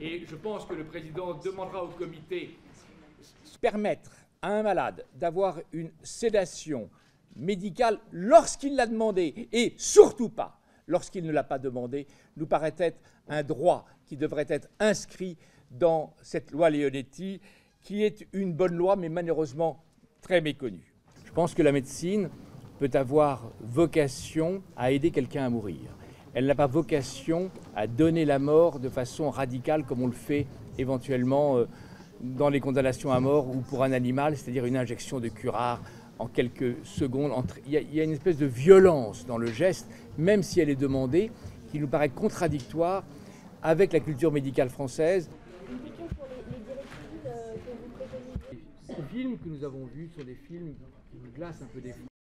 Et je pense que le président demandera au comité permettre à un malade d'avoir une sédation médicale lorsqu'il l'a demandé et surtout pas lorsqu'il ne l'a pas demandé, nous paraît être un droit qui devrait être inscrit dans cette loi Leonetti, qui est une bonne loi, mais malheureusement très méconnue. Je pense que la médecine peut avoir vocation à aider quelqu'un à mourir. Elle n'a pas vocation à donner la mort de façon radicale comme on le fait éventuellement euh, dans les condamnations à mort ou pour un animal, c'est-à-dire une injection de curare en quelques secondes. Il y, a, une espèce de violence dans le geste, même si elle est demandée, qui nous paraît contradictoire avec la culture médicale française. Films que nous avons vus sont des films qui nous glacent un peu des